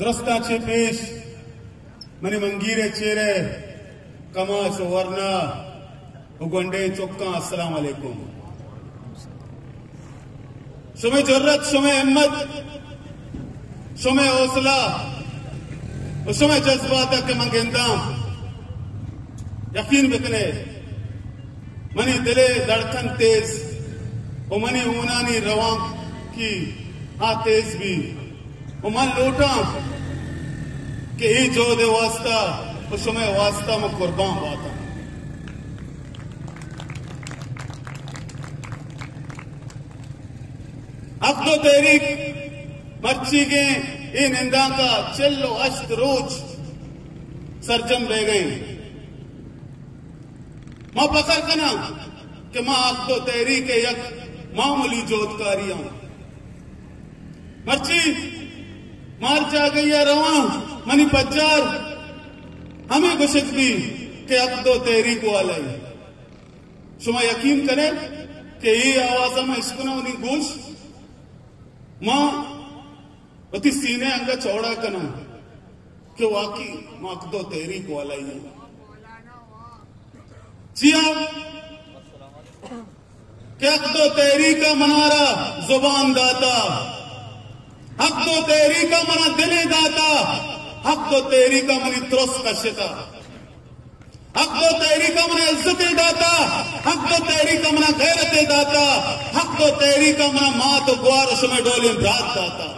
درستاچه پیش۔ منی منگیر چیره کماش و ورنا۔ و چکاں السلام علیکم۔ شمع جرت، شمع ہمت شمع حوصلہ۔ و شمع جذبات کے منگندام یقین بکنے۔ منی دلے دڑکن تیز۔ و منی اونانی روان کی۔ ہاں تیز بھی۔ و من لوٹا۔ کہ ای جو دے واسطہ و شمع واسطہ میں قربان باتا اب تو تحریک مرچی کے ان اندان کا چلو اشت روج سرجم لے گئے ماں پکڑ کنا کہ ماں، اب تو تحریک یک معمولی جوتکاری ہوں مرچی مار جا گئی ہے، رواں، منی پچار۔ ہمیں گشت بھی کہ اب تو تحریک والا ہے۔ شما یقین کریں کہ یہ آوازہ میں اس کو نہ انہیں گوش ماں، اتی سینے انگا چوڑا کنا۔ کہ واقعی ماں اقدو تحریک والا ہی ہے۔ جیا کہ اقدو تحریک کا منارا زبان داتا۔ حق تو تحریک کا منا دلے داتا، حق تو تحریک کا منی ترس کشتا۔ حق تو تحریک کا منا عزت داتا، حق تو تحریک کا منا غیرت داتا، حق تو تحریک کا منا ماں تو گوار شمع ڈولی برات داتا۔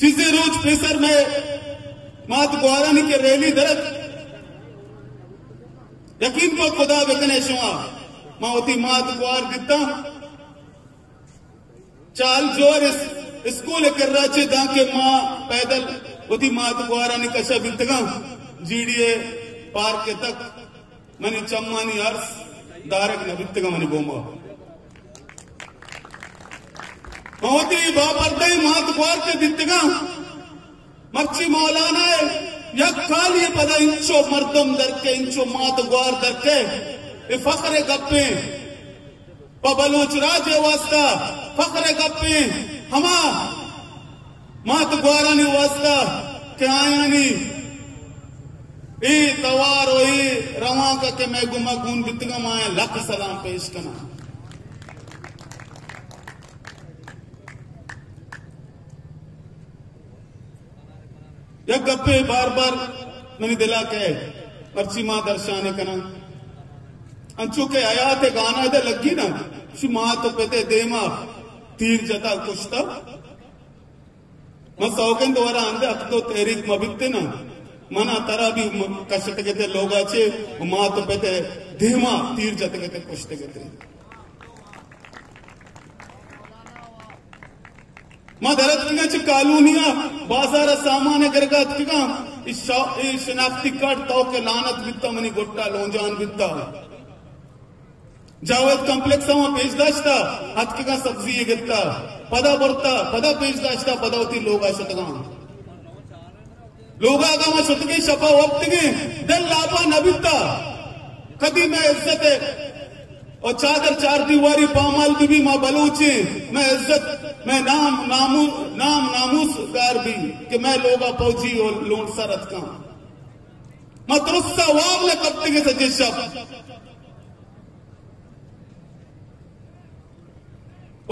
چیزیں روز پیسر میں، مات گوارانی کے ریلی درد۔ یقین کو خدا بکنے شما۔ ماں ہوتی مات گوار دیتا چال جوار اس اسکول کر رہا چھے دا کہ ماں پیدل۔ ہوتی مات گوارانی کشا بنتگا جیڑیے پارک کے تک۔ منی چمانی عرص دارک نہ بنتگا منی گوما ماں ہوتی باپر دائی مات گوار کے بنتگا مرچی مولانا ہے۔ یک کالی پدا انچو مردم در کے، انچو مات گوار در کے۔ اے فخر گپے بلوچ راج واسطہ فخر گپے ہما مات گوارانی واسطہ کہ آیانی ای توار ہوئی رواں کا کہ میں گمہ گون بتگم آئے لکھ سلام پیش کنا۔ یک گپے بار بار منی دلا کہ پرچی ماں درشانے کنا۔ انچو کے آیات گانا دے لگی نا شو ماں تو پتے دیما، تیر جتا کشتا۔ میں سوگن دوارا آندے، اب تو تحریک مبکتے نا۔ منا ترا بھی کشت گئے لوگا ماں تو پتے تیر جتا گئے کشتے ماں درد کیا چھ کالونیا بازار سامان گرگا اتکا اس شناختی کارڈ تو کے لانت بیتا منی گٹا، لونجان بیتا جاوید کمپلیکس ہوا پیش داشتا، ہتھ کا سبزی یہ گتا پدا برتا، پدا پیش داشتا، پدا ہوتی لوگا شتگا لوگا گا ما شتگی شپا وقت گی دل لابا نبیتا۔ میں عزت ہے، اور چادر چار دیواری پامال بھی بھی ماں بلوچی میں عزت، میں نام نام ناموس گار بھی، کہ میں لوگا پوچھی اور لونٹ سرت کا میں درستہ واب لے کبتی کے سجے شب۔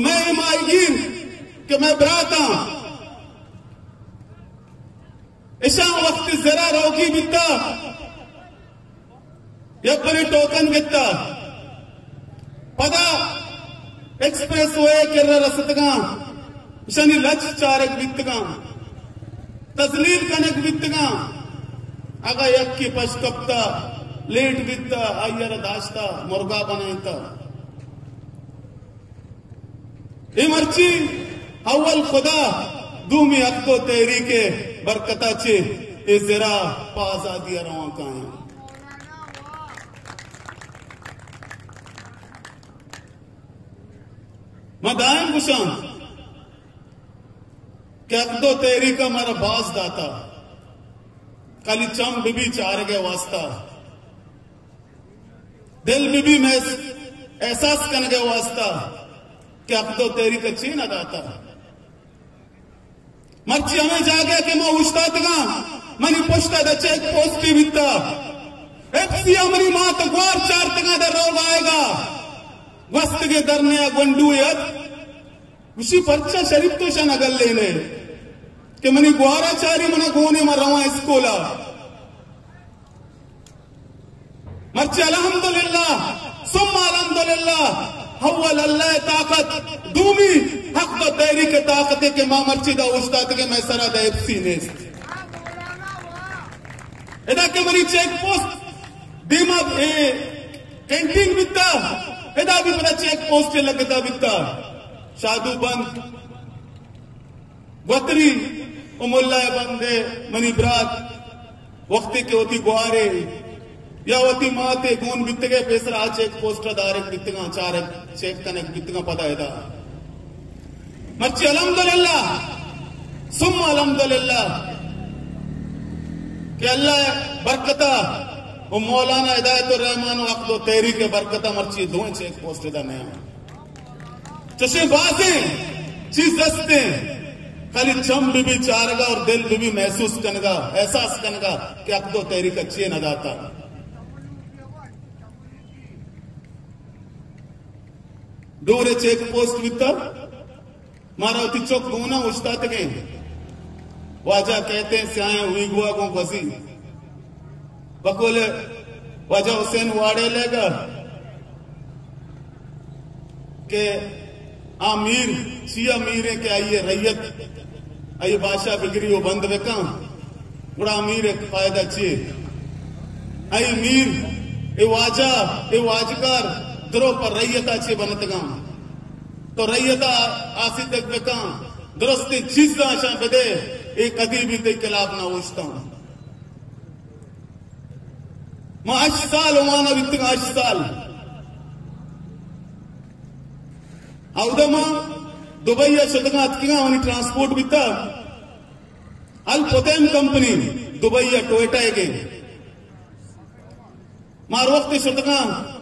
میں کہ میں براتا اشان وقت ذرا روکی بیتا یا بری ٹوکن بیتا پدا ایکسپریس ہوئے کر رہا رستگا اشانی یعنی لچ چارک بیتگا تزلیل کنک بیتگا اگا یک کی پشکپتا لیٹ بیتا آئیر داشتا مرگا بنائیتا اے مرچی، اول خدا، دومی حق کو تحریک برکتا چھے اے ذرا پازا دیا روان کائیں میں دائم گشان کہ اقدو تحریک ہمارا باز داتا کلی چم بی بی چار گئے واسطہ۔ دل بی بی میں احساس کن گئے واسطہ۔ کہ اب تو تیری کا چین ادا تھا مرچی ہمیں جاگے کہ میں اوشتا تگا منی پوشتا دا چیک پوسٹی بیتا ایک سی امری ماں تو گوار چار تگا دا روگ آئے گا۔ وست کے درنے گنڈو ید اسی پرچا شریف تو شا نگل لینے کہ منی گوارا چاری منا گونے میں رواں اسکولا مرچی الحمدللہ، ثم الحمدللہ۔ حول اللہ طاقت، دومی حق تو تیری کے طاقت ہے ماں مرچی دا استاد کے میں سرا دا ایف سی نیست ادا کے منی چیک پوسٹ، دیما اے، کینٹین بیتا ادا بھی پتا چیک پوسٹ لگتا بیتا شادو بند۔ وطری ام اللہ بندے، منی برات۔ وقتی کے ہوتی گوارے۔ یا ہوتی ماتے گون بیتگے پیسر آ چیک پوسٹ دارک بیتگا چارک چیک کنک بیتگا پتا ہے دا مرچی الحمدللہ ثم الحمدللہ کہ اللہ برکتا وہ مولانا ہدایت الرحمان و و تحریک برکتا مرچی دوئیں چیک پوسٹ دا نیا چشے بازیں چیز خالی چم بھی بھی چارگا اور دل بھی بھی محسوس کنگا احساس کنگا کہ عقد و تحریک اچھی نہ داتا دورے چیک پوسٹ بیتا مارا ہوتی چوک گونا اچھتا تکے واجہ کہتے ہیں سیائیں ہوئی گوا کو بسی بکولے واجہ حسین واڑے لے گا کہ آمیر چی امیر کے آئیے ریت آئیے بادشاہ بگری وہ بند وکاں بڑا امیر ایک فائدہ چیئے آئی میر اے واجہ اے واجکار درو پر ریتا چی بنتگاں۔ تو ریتا آسی تک بکاں۔ درستی چیز آشان بدے۔ ایک قدیبی تے کلاب نہ ہوشتا ہوں ماں اچھ سال وانا بتگاں اچھ سال۔ او دا ما دبئی شدگاں اتکیاں ہونی ٹرانسپورٹ بتا الفتیم کمپنی، دبئی ٹویٹا ماں مار وقت شدگاں۔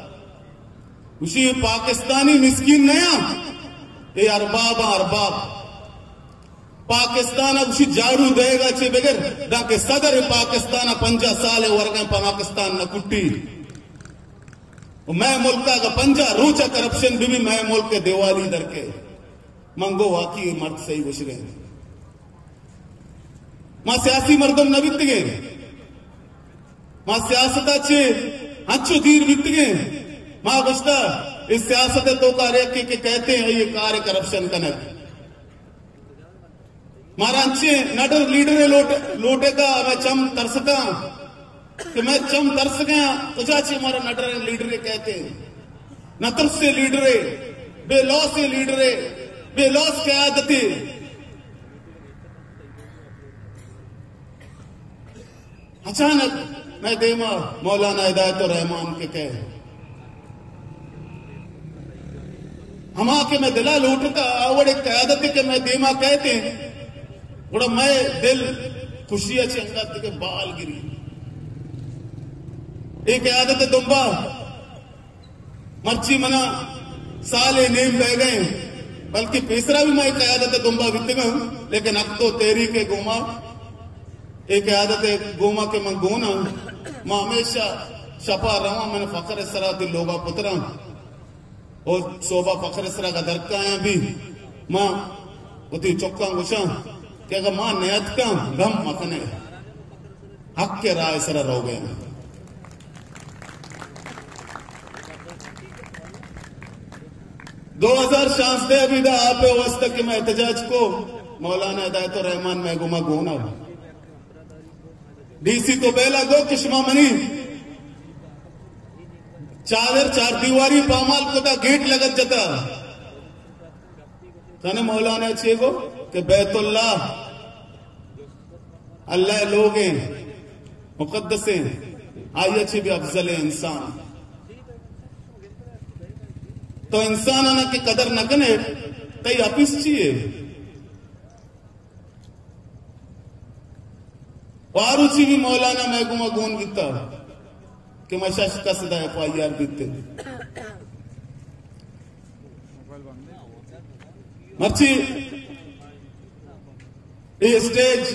اسی پاکستانی مسکین نیا۔ اے ارباب ارباب۔ پاکستان اسی جارو دے گا چھے بگر دا کہ صدر پاکستان پنجا سالے ورگیں پاکستان نہ کٹی۔ میں ملکہ کا پنجا روچہ کرپشن بھی میں ملک دیوالی در کے۔ منگو واقعی مرد صحیح گوش رہے۔ ماں سیاسی مردم نہ بیٹھ گئے۔ ماں سیاستہ چھے ہچو دیر بیٹھ گئے۔ ماں گشتہ اس سیاست دو تاریخی کی کہتے ہیں یہ کار کرپشن جی، کا کنک۔ مارا انچے نڈر لیڈر لوٹے گا میں چم ترستا کہ میں چم ترس گیا تو چاچی جی، ہمارا نڈر لیڈر کہتے ہیں۔ نتر سے لیڈر بے لاؤ سے لیڈر بے لوس قیادتی اچانک میں دیما، مولانا ہدایت رحمان کے کہے۔ ہما کے میں دلا لا قیادت کے میں دیما کہتے ہیں۔ بڑا میں دل خوشی چنگا تک بال گری۔ ایک قیادت دمبا۔ مرچی منا سالے نیم لے گئے۔ بلکہ تیسرا بھی میں قیادت دمبا بیت گیا ہوں۔ لیکن اب تو تیری کے گوما۔ ایک قیادت گوما کے میں گونا۔ ہوں میں ہمیشہ شپا رہا ہوں میں نے فخر سرا دل لوگا پترا۔ ہوں اور صوبہ فخر سرا کا درکتا ہے بھی۔ ماں اتی چکا گوشا کہ اگر ماں نیت کا غم مکنے حق کے رائے سرا رو گئے ہیں دو ہزار شانس دے ابھی دا آپ وسط کے میں احتجاج کو مولانا ہدایت الرحمان میں گما گونا ڈی سی تو بیلا گو، کشمہ منی۔ چادر چار دیواری پامال کو تا گیٹ لگت جتا تانے مولانا چھے گو کہ بیت اللہ اللہ لوگ ہیں مقدس ہیں آئیے بھی افضل انسان تو انسان آنا کی قدر نہ کنے تئی اپیس چیئے وارو چی بھی مولانا میں محکومہ گون گیتا کہ مشاش کا صدا ایف آئی آر بیتے مرچی اے اسٹیج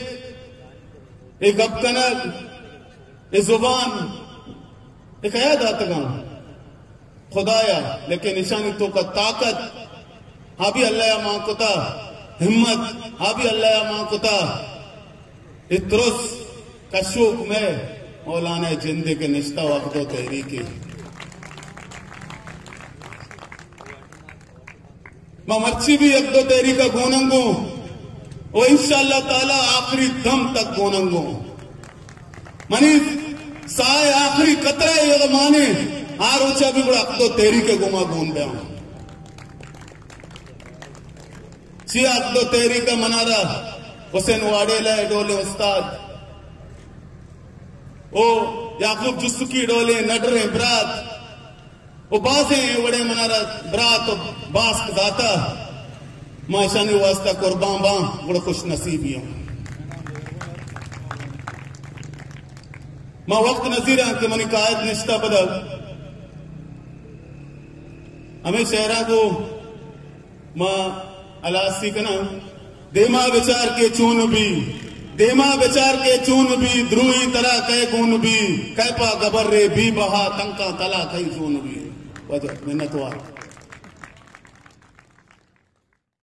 اے گب کنل اے زبان اے قیاد آتا گا خدایا لیکن نشانی تو کا طاقت ہاں بھی اللہ ماں کتا ہمت ہاں بھی اللہ ماں کتا اترس کشوک میں مولانا جندے کے نشتہ وقت و تحریکی۔ میں مرچی بھی ایک دو تحریکہ گوننگو وہ انشاءاللہ تعالی آخری دم تک گوننگو منی سائے آخری قطرہ یہ مانے آروچا بھی بڑا اقدو تحریکہ گوما گون دیا ہوں۔ سی اقدو تحریکہ منارا حسین واڑے لائے ڈولے استاد۔ او یعقوب جسکی ڈولے، نڈرے، برات۔ وہ بازیں وڑے منارا برات باس داتا ماشانی واسطہ قربان بان بڑا خوش نصیبی ہوں ما وقت نظیر ہیں کہ منی قائد نشتہ بدل۔ ہمیں شہرہ کو ماں الاسی کنا دیما بچار کے چون بھی۔ دیما بچار کے چون بھی، دروئی ترا کہے گون بھی کہہ گبر رے بھی بہا تنکا تلا کئی چون بھی۔ وجہ محنت وار۔